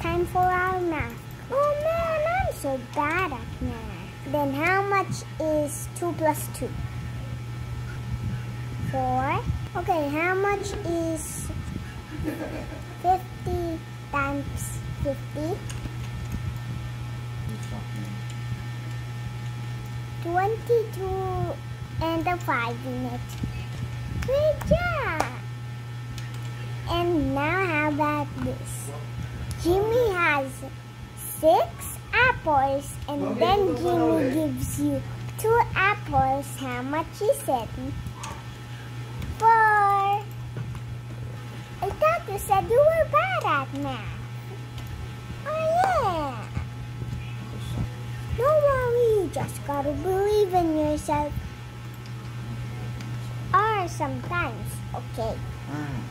time for our math. Oh man, I'm so bad at math. Then how much is 2 plus 2? 4. Okay, how much is 50 times 50? 22 and a 5 in it. Great job! And now how about six apples and then Jimmy gives you two apples. How much is it? Four. I thought you said you were bad at math. Oh yeah. Don't worry, you just gotta believe in yourself. Or sometimes, okay. Mm.